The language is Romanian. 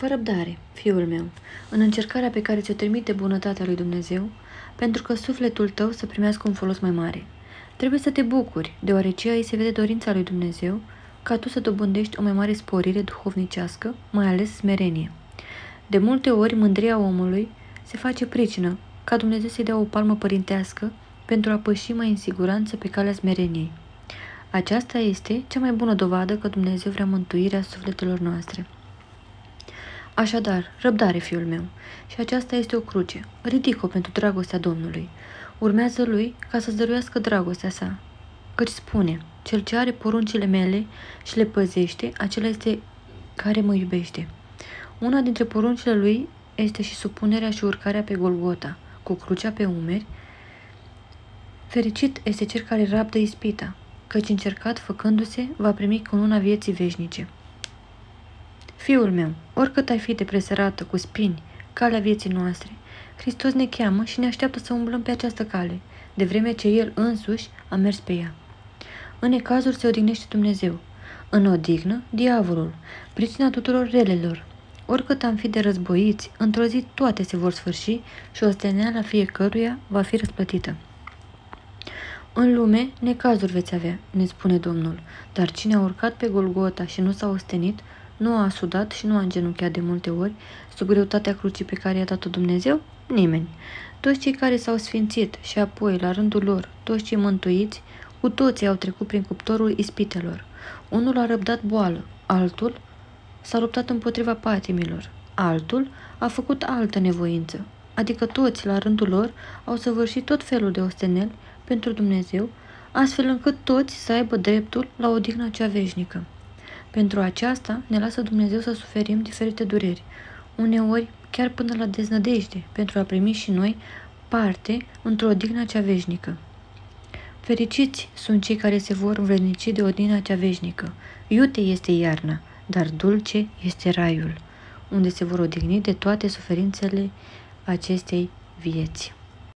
Fă răbdare, fiul meu, în încercarea pe care ți-o trimite bunătatea lui Dumnezeu, pentru că sufletul tău să primească un folos mai mare. Trebuie să te bucuri, deoarece aici se vede dorința lui Dumnezeu ca tu să dobândești o mai mare sporire duhovnicească, mai ales smerenie. De multe ori, mândria omului se face pricină ca Dumnezeu să-i dea o palmă părintească pentru a păși mai în siguranță pe calea smereniei. Aceasta este cea mai bună dovadă că Dumnezeu vrea mântuirea sufletelor noastre. Așadar, răbdare, fiul meu, și aceasta este o cruce. Ridic-o pentru dragostea Domnului. Urmează lui ca să-ți dăruiască dragostea sa. Căci spune, cel ce are poruncile mele și le păzește, acela este care mă iubește. Una dintre poruncile lui este și supunerea și urcarea pe Golgota, cu crucea pe umeri. Fericit este cel care rabdă ispita, căci încercat făcându-se va primi cununa vieții veșnice. Fiul meu, oricât ai fi de preserată cu spini, calea vieții noastre, Hristos ne cheamă și ne așteaptă să umblăm pe această cale, de vreme ce El însuși a mers pe ea. În necazuri se odihnește Dumnezeu, în odihnă, diavolul, pricina tuturor relelor. Oricât am fi de războiți, într-o zi toate se vor sfârși și osteneala fiecăruia va fi răsplătită. În lume, necazuri veți avea, ne spune Domnul, dar cine a urcat pe Golgota și nu s-a ostenit, nu a sudat și nu a îngenunchiat de multe ori sub greutatea crucii pe care i-a dat-o Dumnezeu? Nimeni. Toți cei care s-au sfințit și apoi, la rândul lor, toți cei mântuiți, cu toții au trecut prin cuptorul ispitelor. Unul a răbdat boală, altul s-a luptat împotriva patimilor, altul a făcut altă nevoință, adică toți, la rândul lor, au săvârșit tot felul de osteneli pentru Dumnezeu, astfel încât toți să aibă dreptul la odihna cea veșnică. Pentru aceasta ne lasă Dumnezeu să suferim diferite dureri, uneori chiar până la deznădejde, pentru a primi și noi parte într-o odihnă cea veșnică. Fericiți sunt cei care se vor învrednici de odihna cea veșnică. Iute este iarna, dar dulce este raiul, unde se vor odihni de toate suferințele acestei vieți.